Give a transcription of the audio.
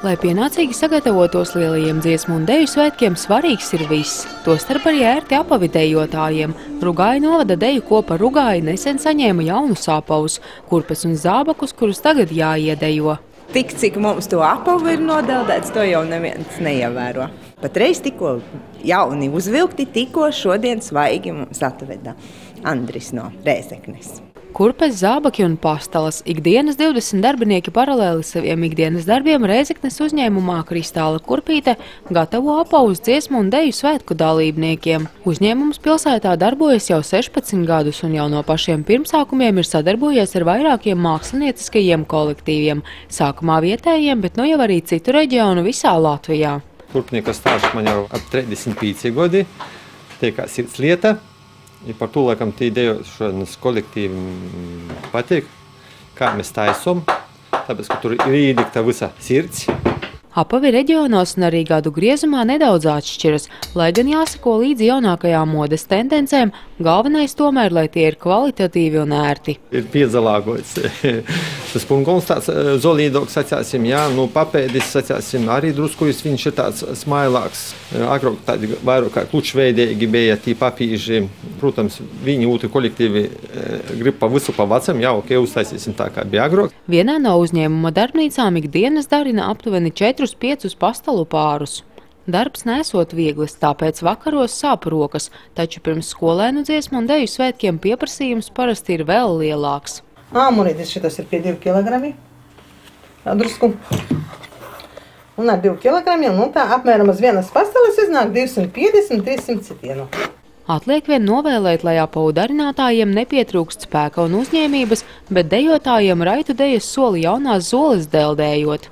Lai pienācīgi sagatavotos lielajiem dziesmu un deju svētkiem, svarīgs ir viss. Tostarp arī ērti apavidējotājiem. Rugāja novada deju kopa Rugāja nesen saņēma jaunu sāpavus, kurpes un zābakus, kurus tagad jāiedejo. Tik cik mums to apavu ir nodeldēts, to jau neviens neievēro. Patreiz tikko jauni uzvilkti, tikko šodien svaigi mums atveda Andris no Rēzeknes. Kurpes, zābaki un pastalas ikdienas 20 darbinieki paralēli saviem ikdienas darbiem Reizeknes uzņēmumā Kristāla Kurpīte gatavo apaus dziesmu un deju svētku dalībniekiem. Uzņēmums pilsētā darbojas jau 16 gadus un jau no pašiem pirmsākumiem ir sadarbojies ar vairākiem mākslinieckajiem kolektīviem, sākumā vietējiem, bet nu jau arī citu reģionu visā Latvijā. Kurpnieka stāsts man jau ap 35 gadi, tie kā sirds lieta. Ja par to laikam tie dejošanas kolektīvi patīk, kā mēs taisam, tāpēc, ka tur ir iedikta visa sirds. Apavi reģionos un arī gadu griezumā nedaudz atšķiras, lai gan jāsako līdzi jaunākajām modes tendencēm, galvenais tomēr, lai tie ir kvalitatīvi un ērti. Ir piedzalāgots tas punkts, tāds zolīdoks, sacāsim, jā, nu papēdis, sacāsim, arī druskujas viņš ir tāds smailāks. Agrāk tādi vairāk kā klučveidīgi bija tī papīži. Protams, viņi otri kolektīvi grib pa visu pa vecam, jā, ok, uztaisīsim tā kā bija agrāk. Vienā no uzņēmuma darbnīcām ikdienas darina aptuveni 4-5 pastalu pārus. Darbs nesot viegls, tāpēc vakaros sāp rokas, taču pirms skolēnu dziesmu un deju svētkiem pieprasījums parasti ir vēl lielāks. Āmurītis šitas ir pie 2 kg. Drusku. Un ar 2 kg, nu tā apmēram uz vienas pasteles iznāk 250-300 citienu. Atliek vien novēlēt, lai apavu darinātājiem nepietrūkst spēka un uzņēmības, bet dejotājiem raitu dejas soli jaunās zoles deldējot.